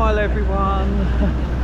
Smile everyone!